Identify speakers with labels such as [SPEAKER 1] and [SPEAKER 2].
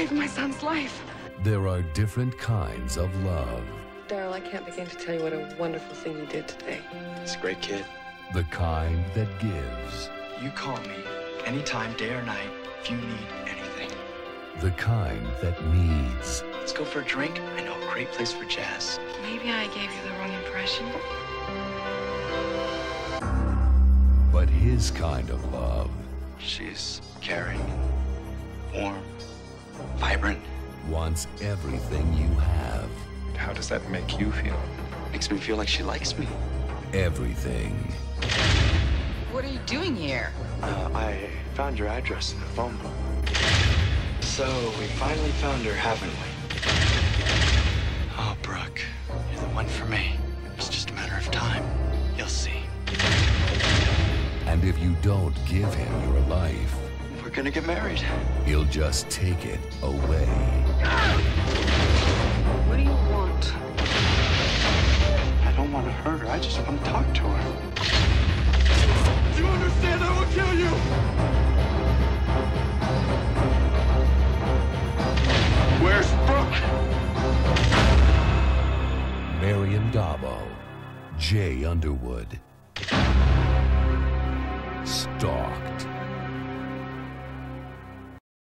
[SPEAKER 1] saved my son's life.
[SPEAKER 2] There are different kinds of love.
[SPEAKER 1] Daryl, I can't begin to tell you what a wonderful thing you did today.
[SPEAKER 3] It's a great kid.
[SPEAKER 2] The kind that gives.
[SPEAKER 3] You call me anytime, day or night, if you need anything.
[SPEAKER 2] The kind that needs.
[SPEAKER 3] Let's go for a drink. I know a great place for jazz.
[SPEAKER 1] Maybe I gave you the wrong impression.
[SPEAKER 2] But his kind of love
[SPEAKER 3] She's caring, warm, vibrant.
[SPEAKER 2] wants everything you have.
[SPEAKER 4] How does that make you feel?
[SPEAKER 3] Makes me feel like she likes me.
[SPEAKER 2] Everything.
[SPEAKER 5] What are you doing here?
[SPEAKER 3] Uh, I found your address in the phone book. So we finally found her, haven't we? Oh, Brooke, you're the one for me. It's just a matter of time. You'll see.
[SPEAKER 2] And if you don't give him your life,
[SPEAKER 3] We're gonna get married.
[SPEAKER 2] he'll just take it away.
[SPEAKER 1] What do you want?
[SPEAKER 3] I don't want to hurt her. I just want to talk to her.
[SPEAKER 4] Do you understand? I will kill you! Where's Brooke?
[SPEAKER 2] Maryam d'Abo, Jay Underwood. Stalked.